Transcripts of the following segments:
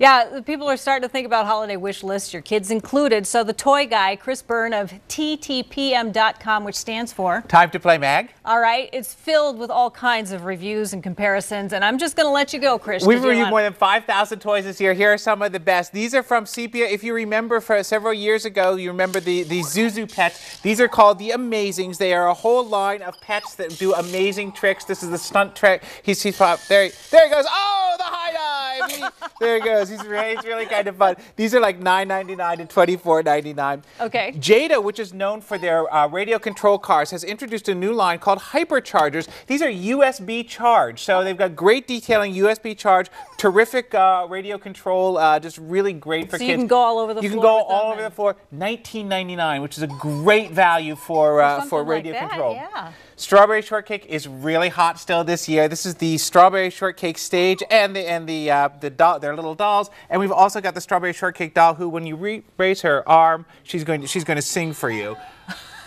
Yeah, people are starting to think about holiday wish lists, your kids included. So the toy guy, Chris Byrne of TTPM.com, which stands for Time to Play Mag. All right, it's filled with all kinds of reviews and comparisons, and I'm just going to let you go, Chris. We've reviewed more than 5,000 toys this year. Here are some of the best. These are from Cepia. If you remember, for several years ago, you remember the the Zhu Zhu pets. These are called the Amazings. They are a whole line of pets that do amazing tricks. This is the stunt trick. He's, he's there. There he goes. Oh, the high dive. He, there he goes. He's really, he's really kind of fun. These are like $9.99 and $24.99. Okay. Jada, which is known for their uh, radio control cars, has introduced a new line called Hyperchargers. These are USB charged, so they've got great detailing, USB charge, terrific uh, radio control, uh, just really great for so kids. you can go all over the you floor. You can go all over the floor. 19.99, which is a great value for uh, for radio like control. Yeah. Strawberry shortcake is really hot still this year. This is the strawberry shortcake stage and the and the uh, the doll, their little dolls, and we've also got the strawberry shortcake doll who, when you raise her arm, she's going to she's going to sing for you.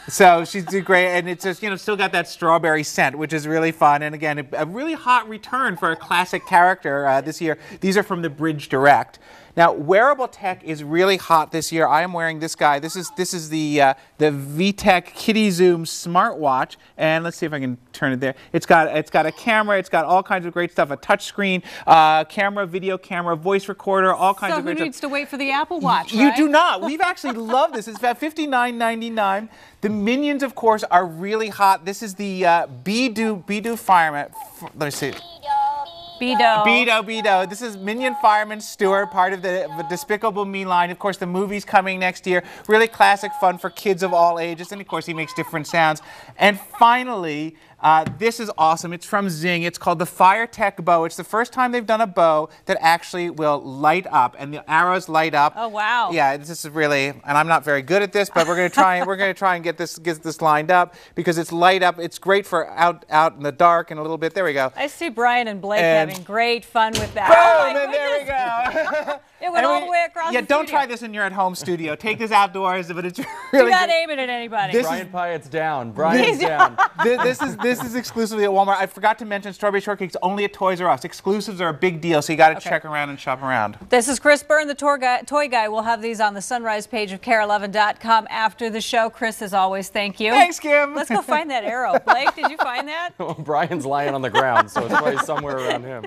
So she's great, and it's just you know still got that strawberry scent, which is really fun. And again, a, a really hot return for a classic character uh, this year. These are from the Bridge Direct. Now, wearable tech is really hot this year. I am wearing this guy. This is this is the uh, the VTech Kidizoom smartwatch, and let's see if I can turn it there. It's got it's got a camera. It's got all kinds of great stuff. A touch screen, uh, camera, video camera, voice recorder, all kinds so of great stuff. who needs to wait for the Apple Watch? You right? do not. We've actually loved this. It's about $59.99. The Minions, of course, are really hot. This is the uh, Beedoo Beedoo Fireman. Let me see. Beedoo. Beedoo, Beedoo. This is Minion Fireman Stuart, part of the, the Despicable Me line. Of course, the movie's coming next year. Really classic fun for kids of all ages. And of course, he makes different sounds. And finally, uh, this is awesome. It's from Zing. It's called the Firetek Bow. It's the first time they've done a bow that actually will light up, and the arrows light up. Oh wow! Yeah, this is really, and I'm not very good at this, but we're gonna try. we're gonna try and get this get this lined up because it's light up. It's great for out out in the dark and a little bit. There we go. I see Brian and Blake and having great fun with that. Boom! Oh and there we go. it went and all we, the way across. Yeah, the don't studio. try this in your at-home studio. Take this outdoors, but it's really. Do not good. aim it at anybody. This Brian is- Pyatt's down. Brian's down. this, this is this is exclusively at Walmart. I forgot to mention Strawberry Shortcake's only at Toys R Us. Exclusives are a big deal, so you got to Okay. check around and shop around. This is Chris Byrne, the tour guy, toy guy. We'll have these on the sunrise page of kare11.com after the show. Chris, as always, thank you. Thanks, Kim. Let's go find that arrow. Blake, did you find that? Brian's lying on the ground, so it's probably somewhere around him.